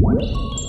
Whoops.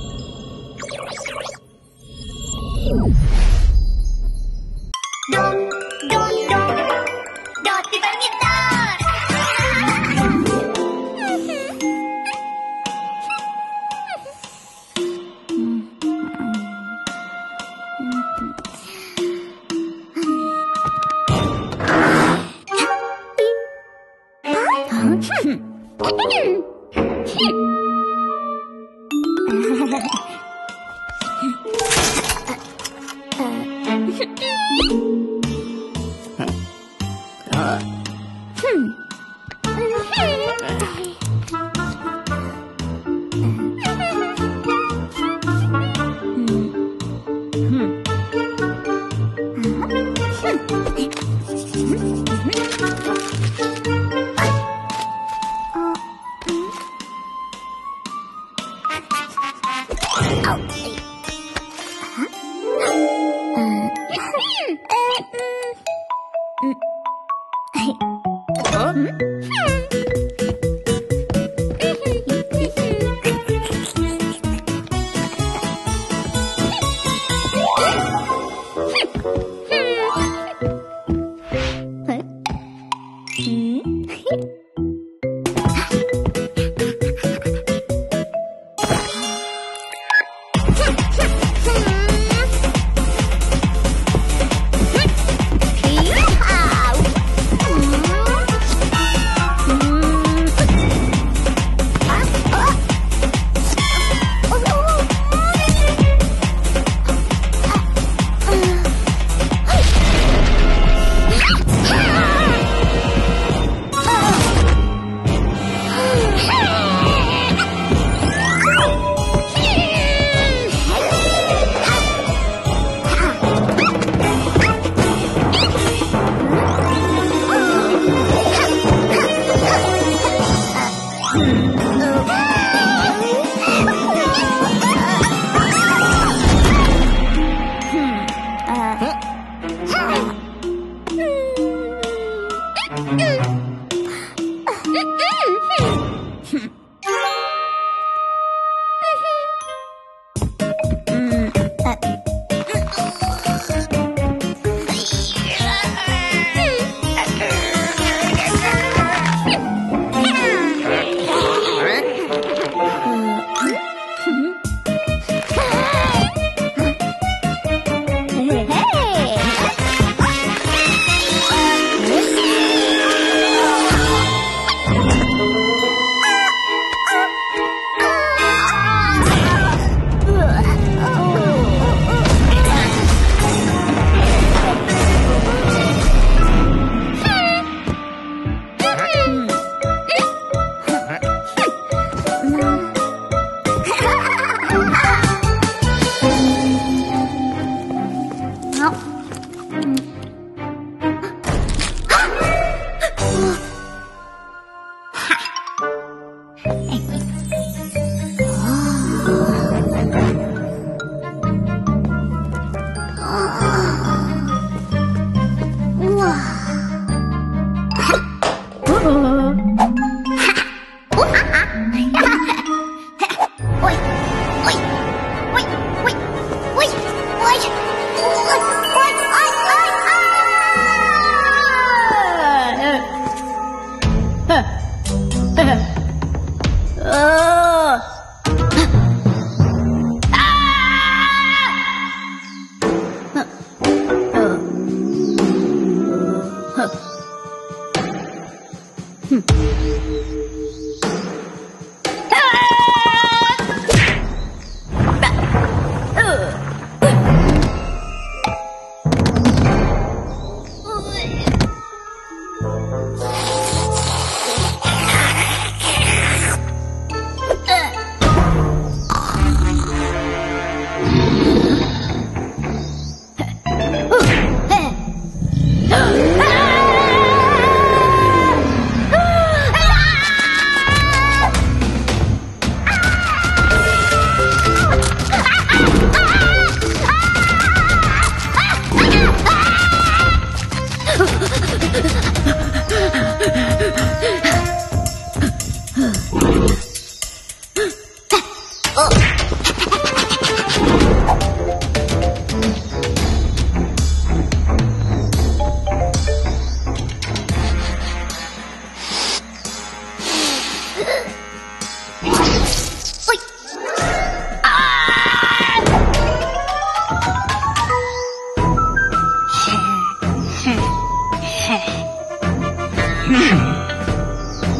嗯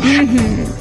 嗯哼。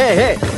Hey, hey.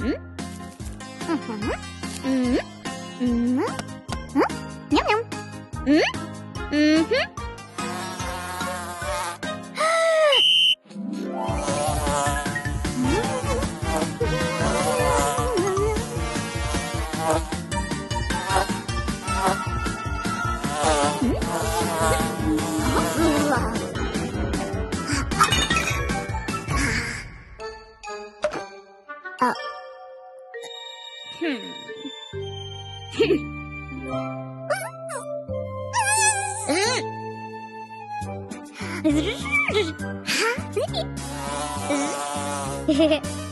Mm-hmm. はあ？